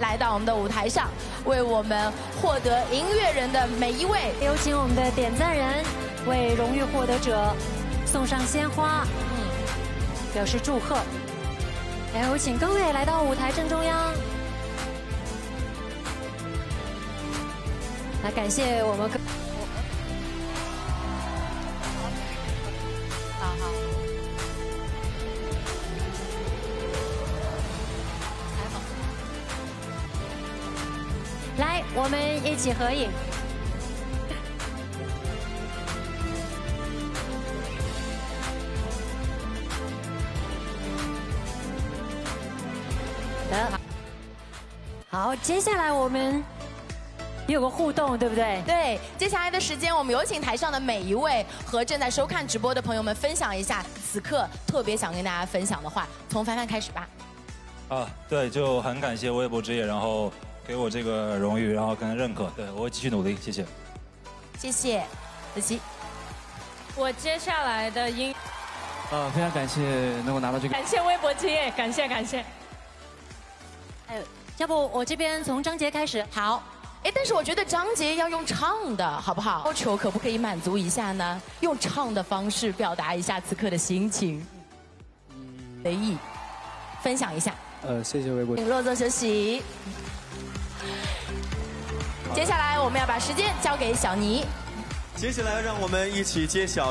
来到我们的舞台上，为我们获得音乐人的每一位，有请我们的点赞人为荣誉获得者送上鲜花，嗯，表示祝贺。来，有请各位来到舞台正中央，来感谢我们来，我们一起合影。的，好，接下来我们也有个互动，对不对？对，接下来的时间，我们有请台上的每一位和正在收看直播的朋友们分享一下此刻特别想跟大家分享的话。从凡凡开始吧。啊，对，就很感谢微博之夜，然后给我这个荣誉，然后跟认可，对我会继续努力，谢谢。谢谢，子琪。我接下来的音，呃，非常感谢能够拿到这个，感谢微博之夜，感谢感谢。哎，要不我这边从张杰开始？好。哎，但是我觉得张杰要用唱的，好不好？要求可不可以满足一下呢？用唱的方式表达一下此刻的心情。随意分享一下。呃，谢谢魏国。请落座休息。接下来我们要把时间交给小尼。接下来让我们一起揭晓。